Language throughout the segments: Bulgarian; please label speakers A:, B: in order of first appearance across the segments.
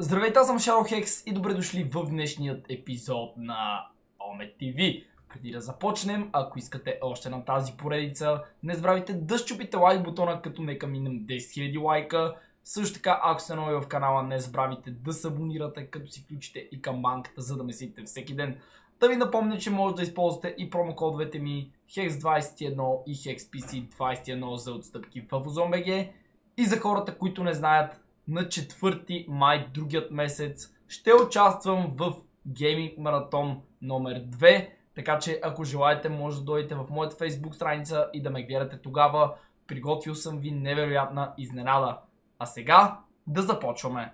A: Здравейте, аз съм Shadow Hex и добре дошли в днешният епизод на Omet TV. Преди да започнем, ако искате още на тази поредица, не забравяйте да щупите лайк бутона, като нека минем 10 000 лайка. Също така, ако сте нови в канала, не забравяйте да се абонирате, като си включите и камбанката, за да ме сидите всеки ден. Да ви напомня, че може да използвате и промокодовете ми HEX21 и HEXPC21 за отстъпки в Ozon.bg. И за хората, които не знаят, на 4 май, другият месец, ще участвам в гейминг маратон номер 2. Така че ако желаете, може да дойдете в моята фейсбук страница и да ме гледате тогава. Приготвил съм ви невероятна изненада. А сега да започваме.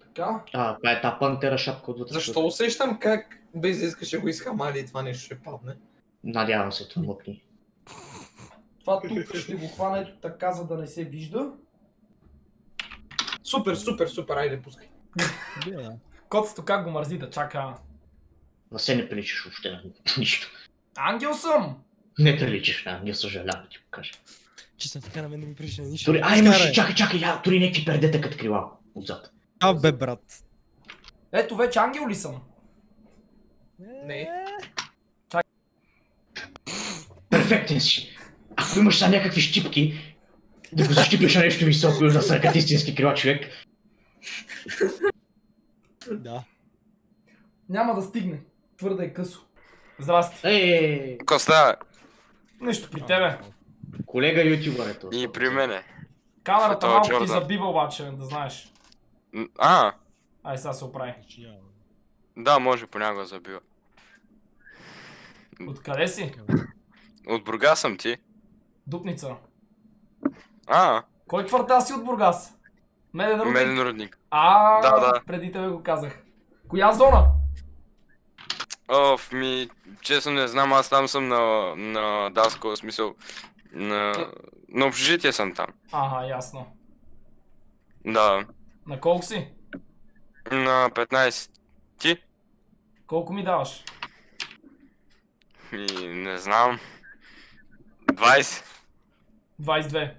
A: Така.
B: А, това е та пантера шапка от вътре.
C: Защо усещам как без да искаш да го изхамали и това нещо ще падне?
B: Надявам се, това мъкни.
A: Това тук ще го хвана ето така, за да не се вижда.
C: Супер, супер, супер, айде пускай.
A: Котството как го мързи да чака.
B: На се не приличаш въобще на нищо.
A: Ангел съм!
B: Не приличаш на ангел, съжалявам да ти го кажа.
D: Чисто така на мен не ми прилича на нищо.
B: Дори, ай, имаш, чакай, чакай, я, дори някакви пердета като крила отзад.
D: А, бе, брат.
A: Ето вече ангел ли съм?
C: Не.
B: Перфектен си. Ако имаш са някакви щипки, да го защипиш на нещо високо, да са като истински крила човек.
D: Да.
A: Няма да стигне. Твърде е късо. Здрасти.
B: Ей,
E: Какво става?
A: Нещо при тебе.
B: колега ютубър ето.
E: И при мене.
A: Камерата
E: е
A: малко ти забива обаче, да знаеш.
E: А,
A: Ай сега се оправи.
E: да, може понякога забива.
A: Откъде си?
E: От Бургас съм ти.
A: Дупница.
E: А,
A: Кой квартал си от Бургас? Меден рудник?
E: меден родник.
A: А,
E: Да, да.
A: преди тебе го казах. Коя зона?
E: Оф, ми, честно не знам, аз там съм на, на Даско, в смисъл, на, на общежитие съм там.
A: Ага, ясно.
E: Да,
A: На колко си?
E: на 15. Ти?
A: Колко ми даваш?
E: Ми, не знам. 20.
A: 22.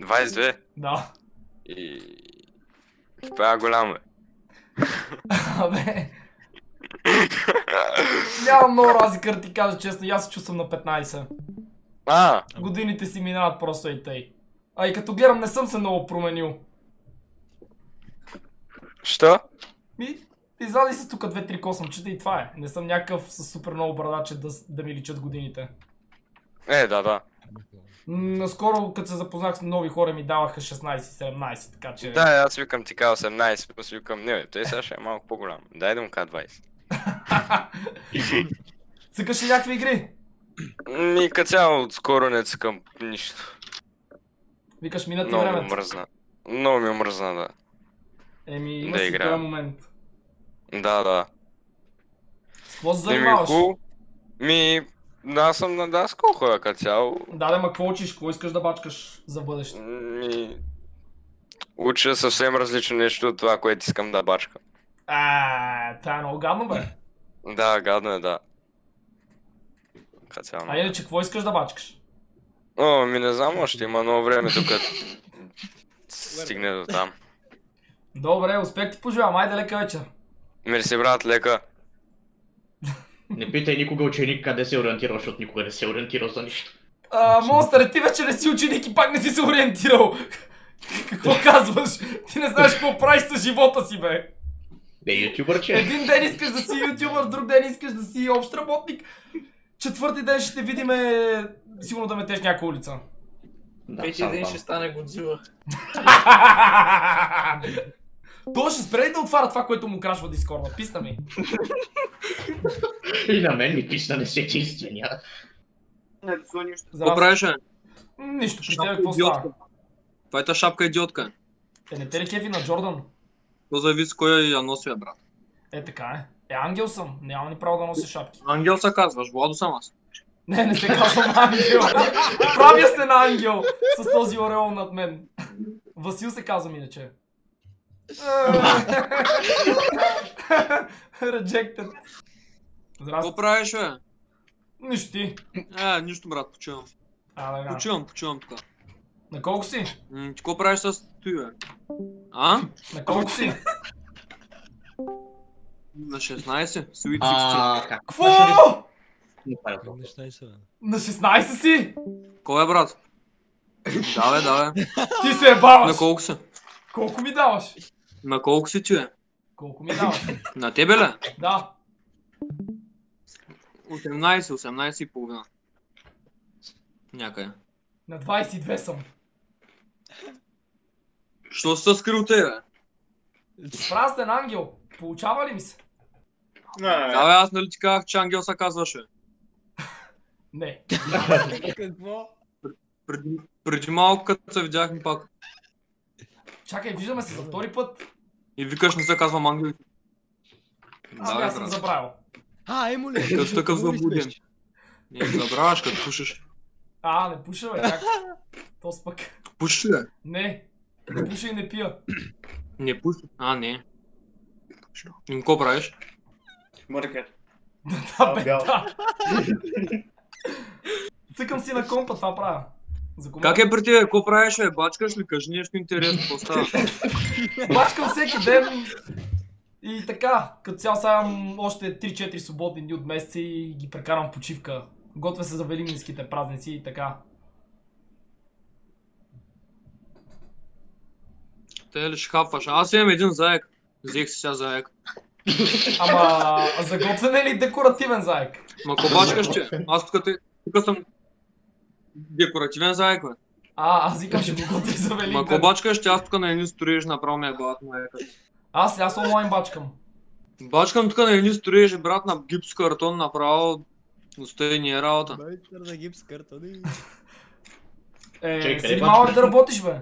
E: 22.
A: Да.
E: И... Това е голямо е.
A: Абе. Няма много разлика да ти кажа честно, аз се чувствам на 15.
E: А,
A: Годините си минават просто и тъй. А и като гледам не съм се много променил.
E: що?
A: Ми, извади се тук две-три косъмчета и това е. Не съм някакъв с супер много брадаче да, с- да ми личат годините.
E: Е, да, да.
A: Наскоро, като се запознах с нови хора, ми даваха 16-17, така че...
E: Да, аз викам ти кажа 18, после викам, не, бе, той сега ще е малко по-голям. Дай да му кажа 20.
A: Цъкаш ли някакви игри?
E: Ми, като цяло, скоро не цъкам нищо.
A: Викаш, минат и
E: Много ми
A: времето.
E: мръзна. Много ми мръзна, да.
A: Еми, има
E: Да
A: си този момент.
E: Да, да.
A: С какво се занимаваш?
E: Ми, да, аз съм на Даско хора като цяло.
A: Да, да, ма какво учиш? Какво искаш да бачкаш за бъдеще?
E: Ми, уча съвсем различно нещо от това, което искам да бачкам.
A: А, това е много гадно, бе.
E: Да, гадно е, да. Цяло.
A: А иначе, какво искаш да бачкаш?
E: О, ми не знам, още има много време, докато стигне до там.
A: Добре, успех ти пожелавам. Айде лека вечер.
E: Мерси, брат, лека.
B: Не питай никога ученик къде се е ориентирал, защото никога не се е ориентирал за нищо.
A: А, Монстър, ти вече не си ученик и пак не си се ориентирал. какво казваш? Ти не знаеш какво правиш с живота си, бе.
B: Не, ютубър, че.
A: Един ден искаш да си ютубър, друг ден искаш да си общ работник. Четвърти ден ще те видиме сигурно да метеш някоя улица.
B: Да,
C: Пети ден ще стане Годзила.
A: Той ще спре да отваря това, което му крашва Дискорда? Писна ми.
B: И на мен ми писна не се чистения.
C: Какво
A: Здрасти.
C: правиш, бе?
A: Нищо, при тебе какво става?
C: Това е та шапка идиотка.
A: Е, не те ли кефи на Джордан?
C: То зависи кой я носи, бе, брат.
A: Е, така е. Е, ангел съм. Нямам ни право да нося шапки.
C: Ангел се казваш, Владо съм аз.
A: Не, не се казвам ангел. Правя сте на ангел с този ореол над мен. Васил се казвам иначе. Rejected. Здрасти.
C: Какво правиш, бе?
A: Нищо ти.
C: Е, нищо, брат, почивам.
A: А, да, да.
C: Почивам, почивам тук.
A: На колко си?
F: М, Ти какво правиш с той, бе? А?
A: На колко си?
F: На 16? Sweet 16.
B: А, как?
A: Кво?
B: Не правя това.
D: Неща и са, бе.
A: На 16 си?
F: Кой е, брат? Да, бе, да, бе.
A: Ти се ебаваш!
F: На колко си?
A: Колко ми даваш?
F: На колко си ти?
A: Колко ми даваш?
F: На тебе ли?
A: Да.
F: 18, 18 и половина. Някъде.
A: На 22 съм.
F: Що се скрил те, бе?
A: Празен ангел. Получава ли ми се?
F: Да, бе, аз нали ти казах, че ангел се казваше.
A: Не.
D: Какво?
F: Преди, преди малко, като се видяхме пак.
A: Чакай, виждаме се за втори път.
F: И викаш, не се казвам ангел.
A: А,
F: Да, бе,
A: аз съм забравил.
D: А, емо ли?
F: Като такъв заблуден. Не, забравяш, като пушиш.
A: А, не пуша, бе, как? То спък.
F: Пушиш ли?
A: Не. Не пуша и не пия.
F: Не пушиш. А, не. И какво правиш?
B: Мъркер.
A: Да, бе, да. Цъкам си на компа, това правя. За.
F: Как е при тебе? Какво правиш, бе? Бачкаш ли? Кажи нещо интересно, какво става?
A: Бачкам всеки ден. И така, като цял сега имам още 3-4 свободни дни от месеца и ги прекарам в почивка. Готвя се за великденските празници и така.
F: Те ли ще хапваш? Аз имам един заек. Взех си сега заек.
A: Ама, за готвен или декоративен заек?
F: Ма ако бачкаш, че? Аз тук, тук съм декоративен заек, бе.
A: А, аз викам, ще го готви за
F: Ма ако бачкаш, че аз тук на едни строиш, направо ми е главата майка.
A: Аз, аз онлайн бачкам.
F: Бачкам тук на едни строиш, брат, на гипс картон направо. Достои ни е работа.
D: Байтър на гипс картони.
A: Е,
B: Чакай,
A: си малък да работиш, бе?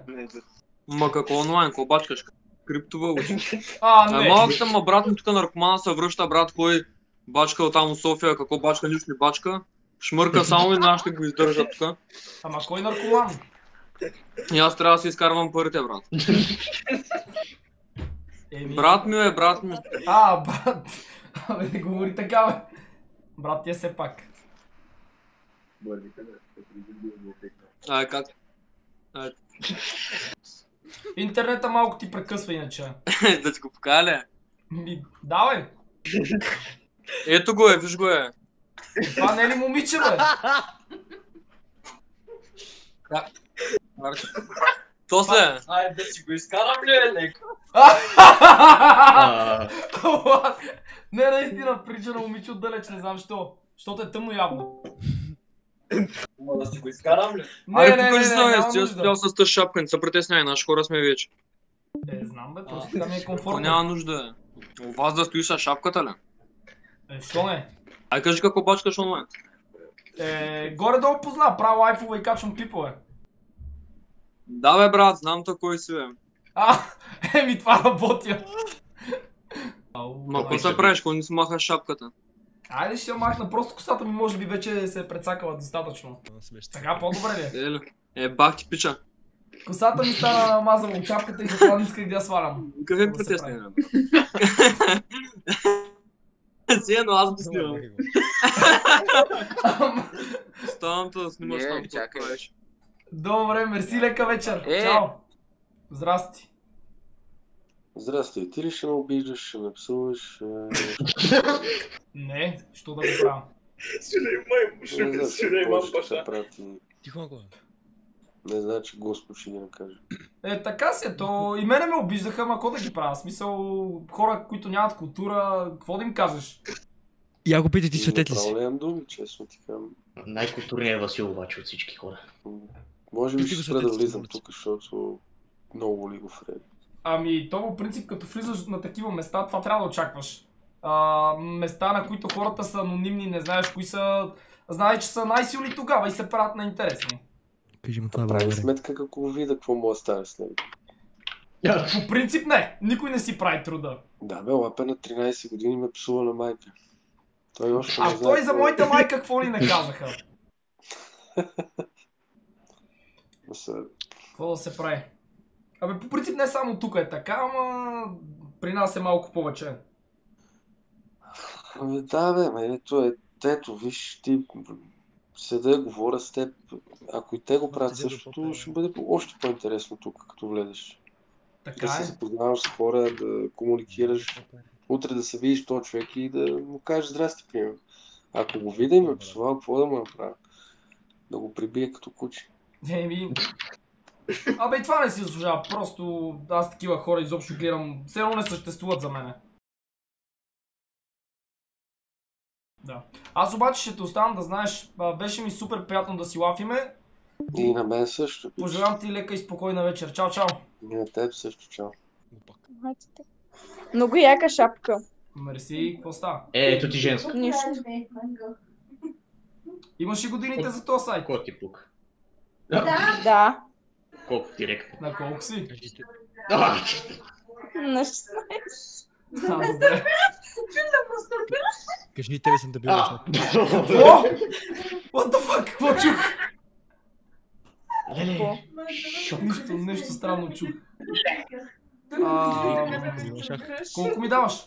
F: Ма какво онлайн, какво бачкаш? Криптова учи.
A: А,
F: А,
A: не.
F: малък съм, брат тук наркомана се връща, брат, кой бачка от там София, какво бачка, нищо не бачка. Шмърка само и нашите го издържат тук.
A: Ама кой наркоман?
F: И аз трябва да си изкарвам парите, брат.
A: Еми...
F: Брат ми е, брат ми.
A: А, брат. Абе, не говори така, бе. Брат ти е все пак.
F: Ай, как? Ай,
A: Интернета малко ти прекъсва иначе.
F: да ти го покаля.
A: Давай.
F: Ето го е, виж го е.
A: Това не е ли момиче, бе?
F: После,
C: Ай, да си го изкарам ли, е леко?
B: А,
A: не, наистина, прича на момиче отдалеч, не знам що. Защото е тъмно явно.
C: Ма да си го изкарам ли?
A: Не,
F: Ай,
A: не, не,
F: покажи
A: не,
F: се,
A: нужда.
F: стоял с тази шапка, не се притесняй, наши хора сме вече.
A: Е, знам, бе, просто ми е комфортно.
F: няма нужда. е. У вас да стоиш с шапката ли?
A: Е, що не?
F: Ай, кажи какво бачкаш онлайн.
A: Е, горе-долу позна, правя лайфове и качвам клипове.
F: Да бе, брат, знам то кой си бе.
A: А, еми това работя.
F: Ма какво се правиш, кой не си махаш шапката?
A: Айде ще я махна, просто косата ми може би вече се е прецакала достатъчно. Така по-добре ли? е?
F: Е, е, бах ти пича.
A: Косата ми стана мазала от чапката и затова не исках да я свалям.
F: Какъв
A: Какво да се
F: притесняй, бе? Си едно аз го снимам. Ставам да снимаш
E: Не,
F: там,
E: чакай.
F: правиш.
A: Добре, мерси, лека вечер.
E: Е.
A: Чао. Здрасти.
G: Здрасти, ти ли ще ме обиждаш, ще ме псуваш? е,
A: Не, що да го правя?
G: Не знам, че може да се прати.
D: Тихо, ако.
G: Не знам, че Господ ще ги накаже.
A: Е, така си е, то и мене ме обиждаха, ама какво да ги правя? Смисъл, хора, които нямат култура, какво да им кажеш?
D: Я го питай ти светет ли си?
G: Направо нямам думи, честно ти казвам.
B: най-културният е Васил обаче от всички хора.
G: Може би
D: Ти
G: ще
D: го
G: спра да влизам тук, защото много ли го фред.
A: Ами, то по принцип, като влизаш на такива места, това трябва да очакваш. А, места, на които хората са анонимни, не знаеш кои са, знаеш, че са най-силни тогава и се правят на интересни.
D: Кажи му това,
G: Прави сметка, како го видя, какво му да стане с него.
A: По принцип не, никой не си прави труда.
G: Да, бе, лапе на 13 години ме псува на майка. Той още
A: А той за
G: какво е.
A: моята майка какво ли не казаха? Какво да се прави? Абе, по принцип не само тук е така, ама при нас е малко повече.
G: Ами да, бе, ме, ето е, ето, виж, ти седа да говоря с теб. Ако и те го правят същото, ще бъде още по-интересно тук, като влезеш.
A: Така
G: Да се
A: е.
G: запознаваш с хора, да комуникираш. Утре да се видиш този човек и да му кажеш здрасти, примерно. Ако го видя и ме псува, какво да му направя? Да го прибия като куче.
A: Еми... Абе, това не си заслужава. Просто аз такива хора изобщо гледам. Все едно не съществуват за мене. Да. Аз обаче ще те оставам да знаеш, беше ми супер приятно да си лафиме.
G: И на мен също.
A: Пожелавам ти лека и спокойна вечер. Чао, чао.
G: И на теб също, чао.
H: Много яка шапка.
A: Мерси, какво става?
B: Е, ето ти женско.
H: Нищо.
A: Имаш и годините за този сайт.
B: Колко ти пук?
H: Да.
B: Колко директно?
A: На колко си?
H: На 16.
A: А, добре.
D: Кажи тебе съм те бил
B: а.
A: Какво? What the fuck? Какво чух?
B: Леле, шок.
A: Нищо, нещо странно чух. Колко ми даваш?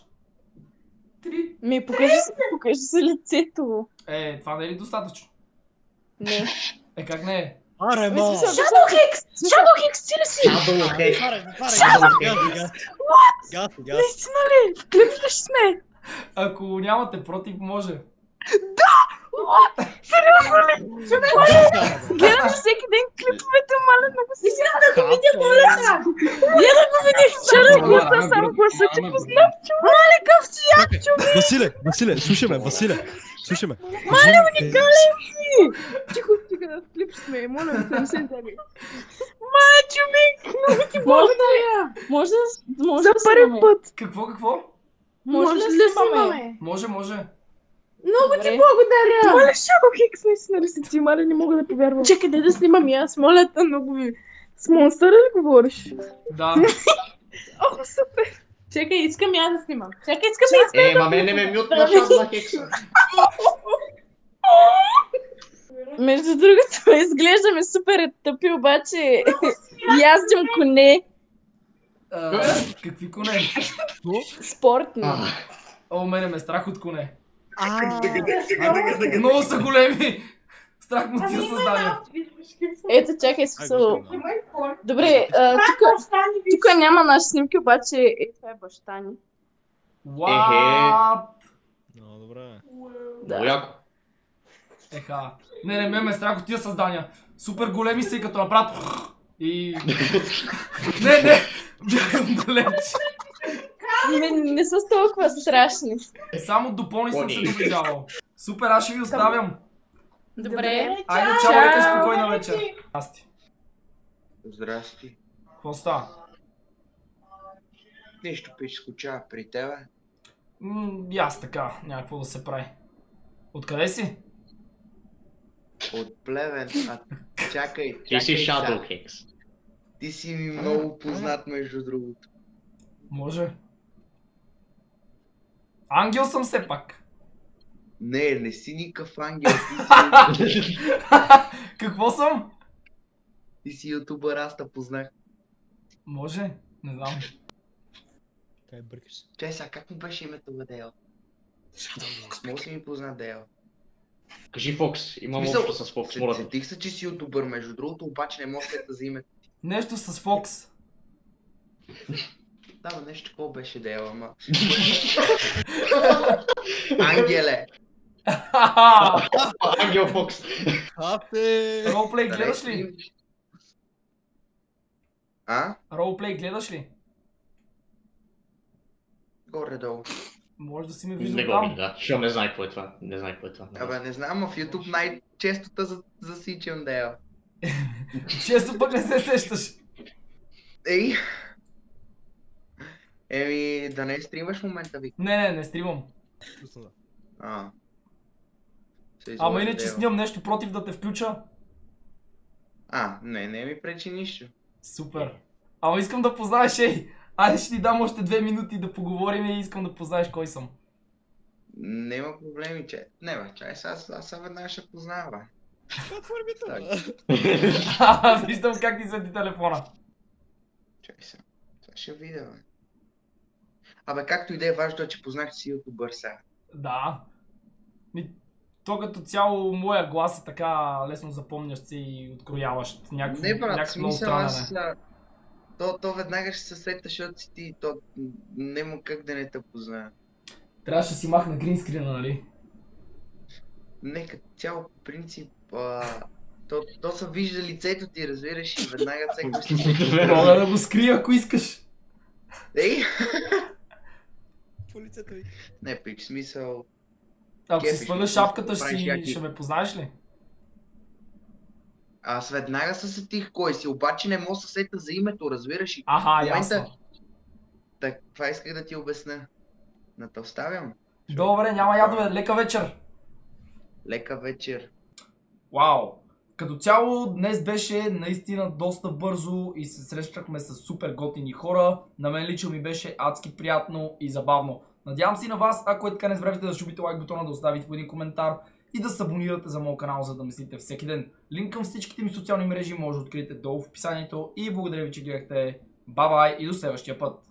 H: Ми, покажи се, покажи се лицето.
A: Е, това не е ли достатъчно?
H: Не.
A: Е, как не е?
D: Аре, ма!
H: Shadow Hex! Shadow Hex, ти ли си?
B: Хей.
D: газ, газ. Газ, газ.
H: Наистина ли? В клипите ще сме.
A: Ако нямате против, може.
H: Гледам всеки ден клиповете, моля, много си си. Да го видя, моля. Я да го видя. Shadow Hex, само гласа ти познав. Моля, къв си я.
D: Василе, Василе, слушай ме, Василе. Слушай ме.
H: Маля,
D: Уникале!
H: Тихо, тихо, в клип сме, моля, не се дали. Мачо ми, много ти благодаря. Може да, може За първи път.
A: Какво, какво?
H: Може да снимаме.
A: Може, може.
H: Много ти благодаря. Моля, Shadow Хикс, наистина ли си ти, маля, не мога да повярвам. Чакай, да снимам и аз, моля те, много ви. С монстъра ли говориш?
A: Да.
H: Ох, супер. Чакай, искам и аз да снимам. Чакай, искам и аз.
B: Е, ма мене ме мютна Шадо Хекса.
H: Между другото, изглеждаме супер тъпи, обаче яздим коне
A: А, какви коне?
H: спортни.
A: О, мене ме е страх от коне.
D: А,
A: Много са големи. Страх му тия създания.
H: Ето, чакай, смисъл. Добре, тук няма наши снимки, обаче е, това е баща ни.
A: What?
D: Много добре.
B: много яко.
A: Еха. Не, не, ме ме е страх от тия създания. Супер големи са и като направят и... Не, не! Бягам далеч.
H: Не, не са толкова страшни.
A: Само до пони съм се доближавал. Супер, аз ще ви оставям.
H: Добре.
A: Айде, чао, лека спокойна вечер. Здрасти.
C: Здрасти.
A: Какво става?
C: Нищо пич скучава при тебе.
A: М, аз така, някакво да се прави. Откъде си?
C: От плевен. А, чакай,
B: Ти
C: чакай.
B: си
C: сега. Ти си ми много познат, между другото.
A: Може. Ангел съм все пак.
C: Не, не си никакъв ангел. Ти си,
A: Какво съм?
C: ти си ютубър, аз те познах.
A: Може. Не знам.
D: Кай бъркаш се.
C: Чай сега, как му беше името на Дейл? Много си ми познат Дейл.
B: Кажи Фокс, имам общо с Фокс, моля.
C: Сетих се, че си ютубър, между другото, обаче не мога да за името.
A: Нещо с Фокс.
C: Да, бе, нещо такова беше Дейл, ама... Ангеле!
B: Ангел Фокс.
D: Апе!
A: Ролплей гледаш ли?
C: А?
A: Ролплей гледаш ли?
C: Горе-долу.
A: Може да си ме
B: Не
A: виждал
B: го
A: там.
B: да. Що не знае какво е това. Не знае какво е това.
C: Абе, не знам, а в YouTube най-често те за- засичам Дейл.
A: Често пък не се сещаш.
C: Ей! Еми, да не стримаш в момента, ви.
A: Не, не, не стримам.
C: А.
A: Ама иначе снимам нещо против да те включа.
C: А, не, не ми пречи нищо.
A: Супер. Ама искам да познаеш, ей. Айде ще ти дам още две минути да поговорим и искам да познаеш кой съм.
C: Нема проблеми, че... Не, бе, чай, сега аз, аз сега веднага ще познава.
D: Отвори това.
A: Виждам как ти свети телефона.
C: Чай сега. Това ще видя, бе. Абе, както и да е важно, е, че познах си ютубър сега.
A: Да. Ми, То като цяло моя глас е така лесно запомнящ се и открояващ. Някакво,
C: Не, брат,
A: някакво
C: смисъл аз...
A: е.
C: То, то веднага ще се сета, защото си ти, то няма как да не те позная.
A: Трябваше да си махна гринскрина, нали?
C: Не, като цяло принцип, а, то, то се вижда лицето ти, разбираш, и веднага се
A: Мога да го скрия, ако искаш.
C: Ей!
D: По лицето ви.
C: Не, пич, смисъл.
A: Ако си сваля шапката, ще,
C: яки.
A: ще ме познаеш ли?
C: Аз веднага се сетих кой си, обаче не мога да се сета за името, разбираш и.
A: Аха,
C: момента-
A: ясно.
C: Так, това исках да ти обясня. На те оставям.
A: Добре, няма ядове. Лека вечер.
C: Лека вечер.
A: Вау! Като цяло днес беше наистина доста бързо и се срещнахме с супер готини хора. На мен лично ми беше адски приятно и забавно. Надявам се и на вас, ако е така не забравяйте да щупите лайк бутона, да оставите по един коментар и да се абонирате за моят канал, за да мислите всеки ден. Линк към всичките ми социални мрежи може да откриете долу в описанието и благодаря ви, че гледахте. Бай-бай и до следващия път!